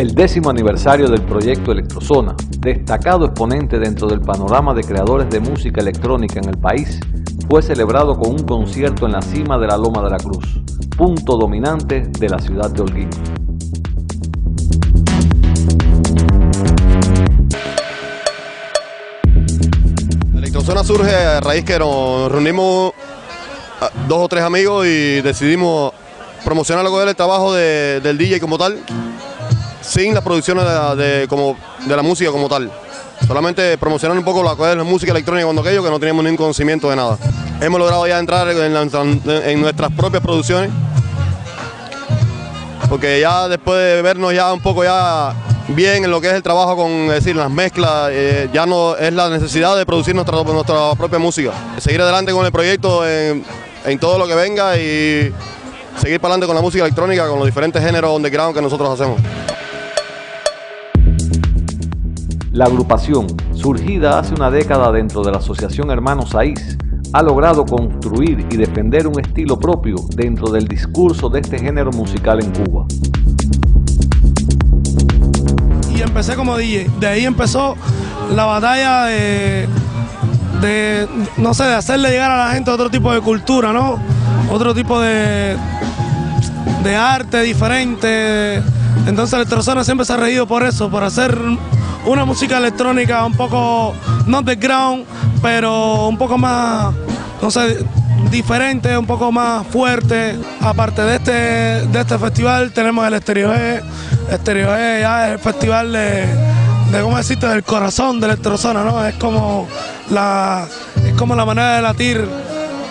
El décimo aniversario del proyecto Electrozona, destacado exponente dentro del panorama de creadores de música electrónica en el país, fue celebrado con un concierto en la cima de la Loma de la Cruz, punto dominante de la ciudad de Holguín. Electrozona surge a raíz que nos reunimos dos o tres amigos y decidimos promocionar lo que el trabajo del DJ como tal sin las producciones de, como, de la música como tal. Solamente promocionar un poco la, la música electrónica cuando aquello que no teníamos ningún conocimiento de nada. Hemos logrado ya entrar en, nuestras propias producciones, porque ya después de vernos ya un poco ya bien en lo que es el trabajo con decir, las mezclas, eh, ya no es la necesidad de producir nuestra, nuestra propia música. Seguir adelante con el proyecto en, en todo lo que venga y seguir para adelante con la música electrónica, con los diferentes géneros underground que nosotros hacemos. La agrupación, surgida hace una década dentro de la Asociación Hermanos Saiz, ha logrado construir y defender un estilo propio dentro del discurso de este género musical en Cuba. Y empecé como DJ, de ahí empezó la batalla de, de no sé, de hacerle llegar a la gente otro tipo de cultura, ¿no? Otro tipo de, de arte diferente. Entonces el Electrozona siempre se ha reído por eso, por hacer una música electrónica un poco, no underground, pero un poco más, no sé, diferente, un poco más fuerte. Aparte de este, de este festival tenemos el Estereo E. Estereo E ya es el festival de, de ¿cómo decirte?, del corazón de Electrozona, ¿no? Es como la, es como la manera de latir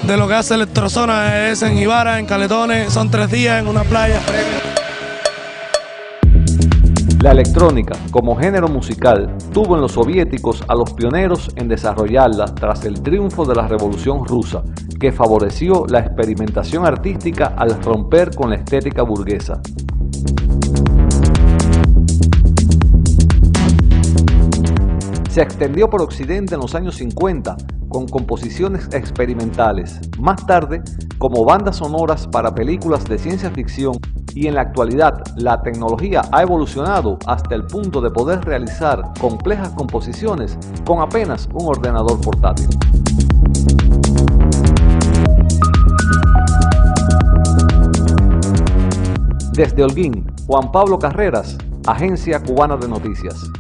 de lo que hace Electrozona, es en Ibarra, en Caletones, son tres días en una playa. La electrónica, como género musical, tuvo en los soviéticos a los pioneros en desarrollarla tras el triunfo de la Revolución Rusa, que favoreció la experimentación artística al romper con la estética burguesa. Se extendió por Occidente en los años 50 con composiciones experimentales, más tarde como bandas sonoras para películas de ciencia ficción y en la actualidad la tecnología ha evolucionado hasta el punto de poder realizar complejas composiciones con apenas un ordenador portátil. Desde Holguín, Juan Pablo Carreras, Agencia Cubana de Noticias.